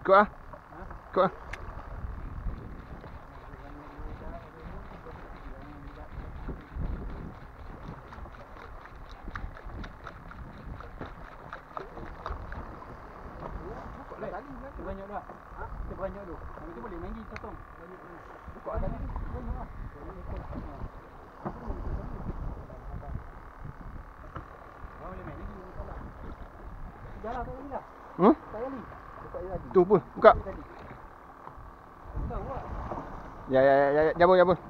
Quoi Quoi Ikut lah. Banyak dah. Ha? Banyak tu. Nanti boleh main di potong. Buka tadi. Banyak lah. Boleh main lagi. Jalan tak lagi dah. Hmm? Tak lagi. Tu pun. Buka. Ya ya ya ya. Jabun jabun.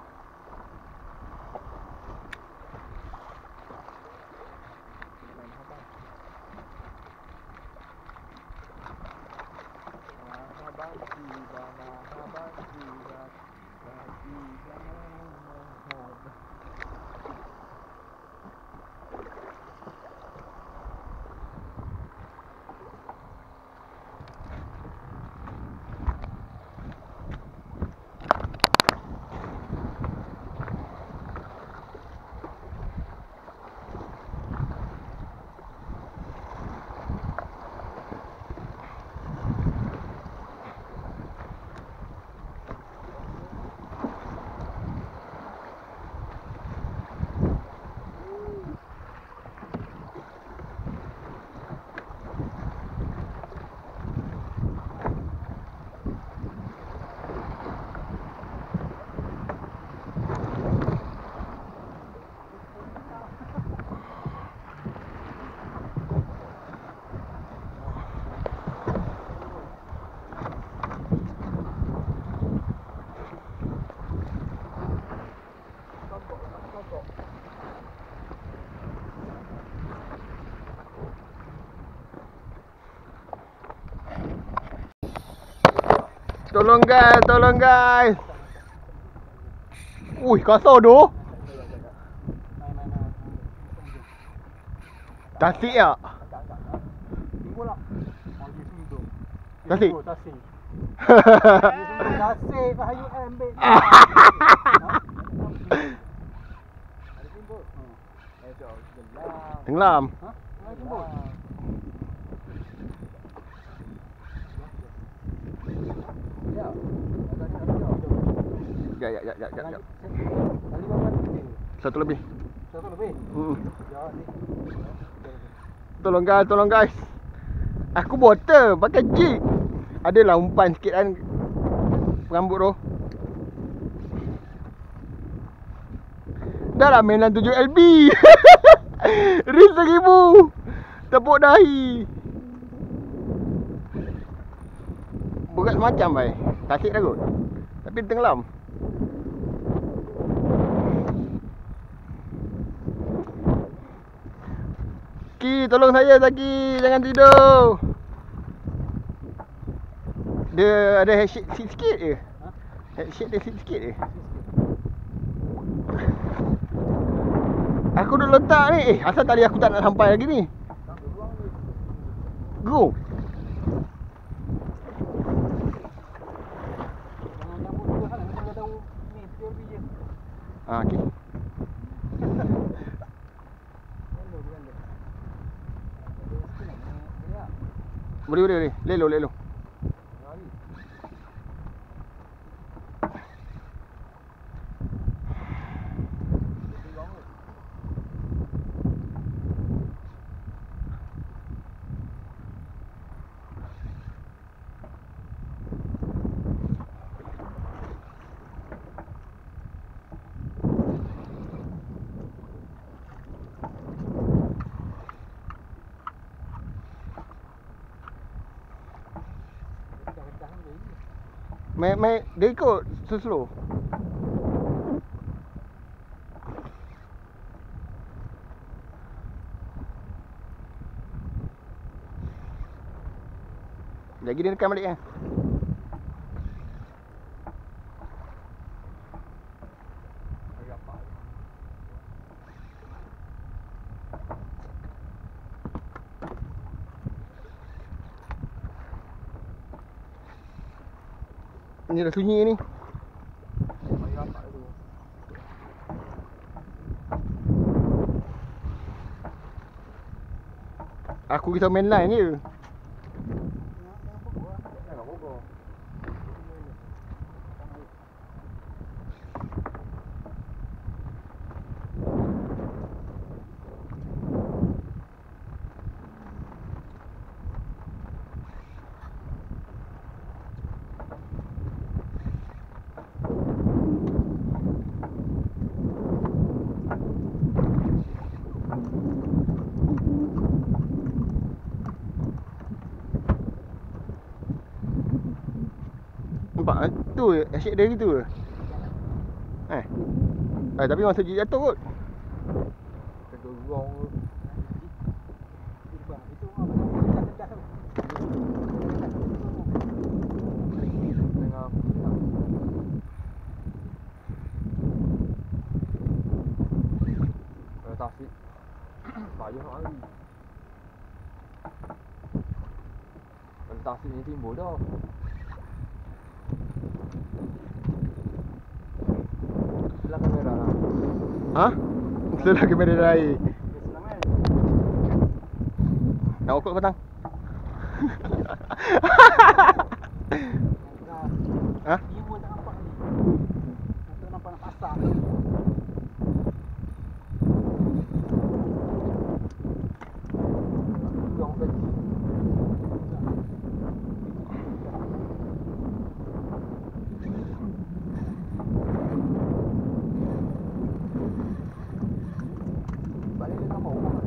Tolong guys, tolong guys. Ui, kasar tu. Tasik ya. Tasik? Tasik. Tasik Bahayu ambil. Tenggelam. Ha? Ada Ya. Ya ya ya ya ya. Satu lebih. Satu lebih. Hmm. Ya. Tolong guys, tolong guys. Aku botol pakai jig. Adalah umpan sikit kan rambut tu. Dah lah mainan 7 LB. Ris seribu. Tepuk dahi. Berat semacam bai. Tasik dah kot. Tapi tenggelam. Ki, tolong saya Zaki. Jangan tidur. Dia ada head shake sikit je. Head shake dia sikit je. Aku duduk letak ni. Eh, asal tadi aku tak nak sampai lagi ni? Go. Ah, aquí. Lelo, lelo. Mai, mai, dia ikut slow-slow. Lagi dia rekam balik kan? Ni dah sunyi ni. Mari rapat dulu. Aku kita main line pokok. gitu je. Asyik dia gitu je. Eh. Eh tapi masa Ji jatuh kot. Tu. Tu. Tengah Kalau tasik Payah lari Kalau tasik ni timbul dah Sebelah kamera lah Ha? Setelah kamera dia air. Nak okok petang. Dah. Ha? Dia pun tak nampak ni. Tak nampak nak pasang. Kurang kecil Balik dia tak mau kan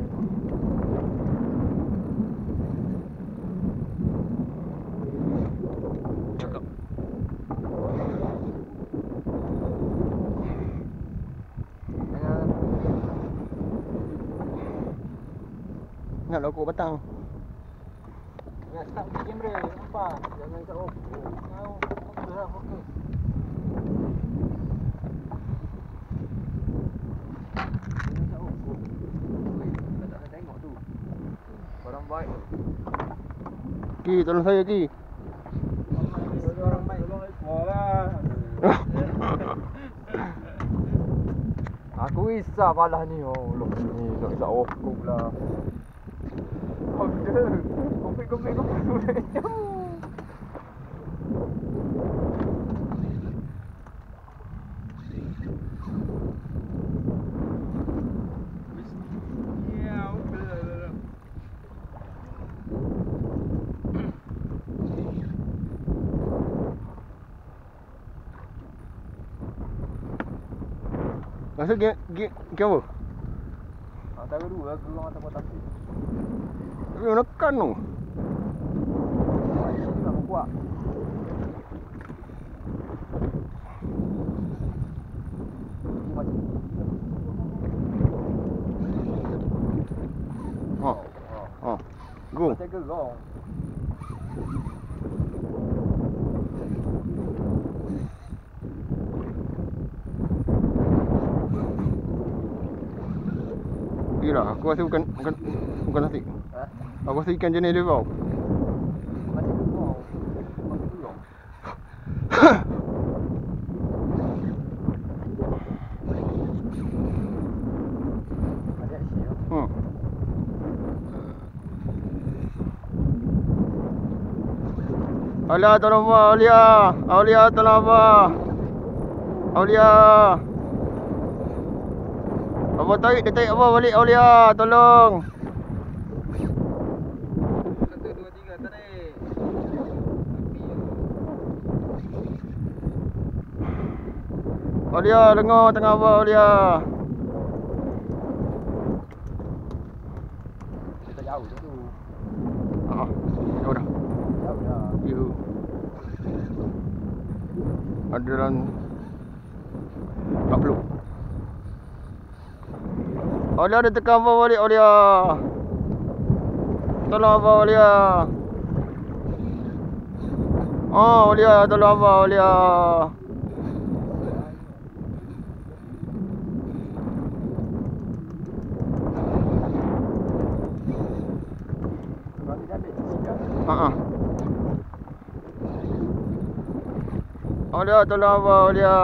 Cakap. Jangan Nak nak okok petang. Dah start kamera. Nampak? Jangan kat off. Fokus lah fokus. Nak Barang baik Ki, tolong saya Ki. Orang baik. Tolong ekor lah. Aku risau palah ni Oh loh ni tak bisa okok pula Dia Kopik kopik kopik Maksud game game game apa? Antara dua lah Gerang atau tasik Tapi menekan tu. Kuat macam Ha. Ha. Go. Macam gerong Kira aku rasa bukan bukan bukan nasi. Aku rasa ikan jenis dia tau. Macam. Aulia tolong apa Aulia. Aulia tolong apa Aulia. Apa tarik dia tarik apa balik Aulia. Tolong Tarik. Aulia dengar tengah apa Dia jauh tu. Jauh dah. Ada dalam 40. Aulia ada tekan apa balik Aulia? Tolong apa Aulia? Oh tolong? Kalau dia ambil sisi dah Ha ah. Aulia tolong apa Aulia?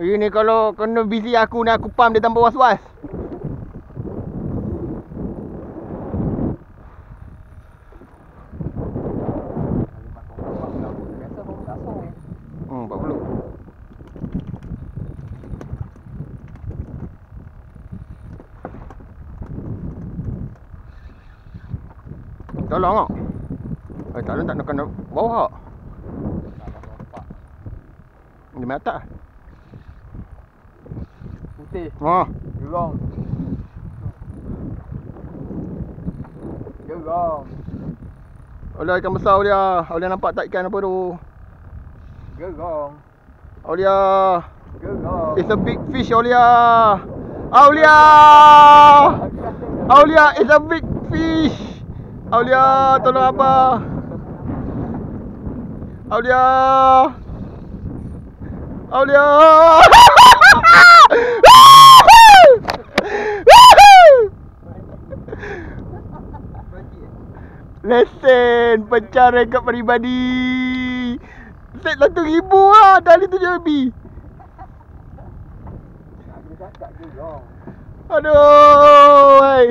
Ini ni kalau kena busy aku ni aku pam dia tanpa was-was. Hmm, tolong eh, tak Eh, tolong tak nak kena bawah. Tak apa. Mata. Putih. Ha. Gerong. Gerong. Aulia ikan besar Aulia. Aulia nampak tak ikan apa tu? Gerong. Aulia. Gerong. It's a big fish Aulia. Aulia. Aulia is a big fish. Aulia tolong apa? Aulia. Aulia. Lesen pecah rekod peribadi. Set satu ribu lah Tali tu je lebih. Aduh hai.